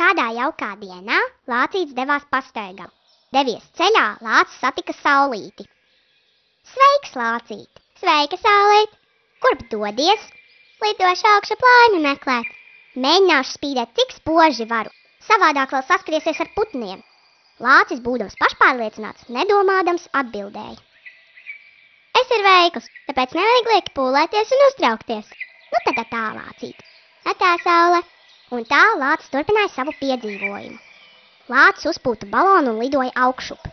Kādā jaukā dienā Lācīts devās pastaigā. Devies ceļā, Lācis satika saulīti. Sveiks, Lācīt! Sveika, saulīt! Kurp dodies? Lidošu augšu plānu meklēt. Mēģināšu spīdēt, cik spoži varu. Savādāk vēl saskriesies ar putniem. Lācis, būdams pašpārliecināts, nedomādams, atbildēja. Es ir veikls, tāpēc nevajag lieki pūlēties un uztraukties. Nu tad tā lācīt. Atā saule! Un tā Lācis turpināja savu piedzīvojumu. Lācis uzpūta balonu un lidoja augšup.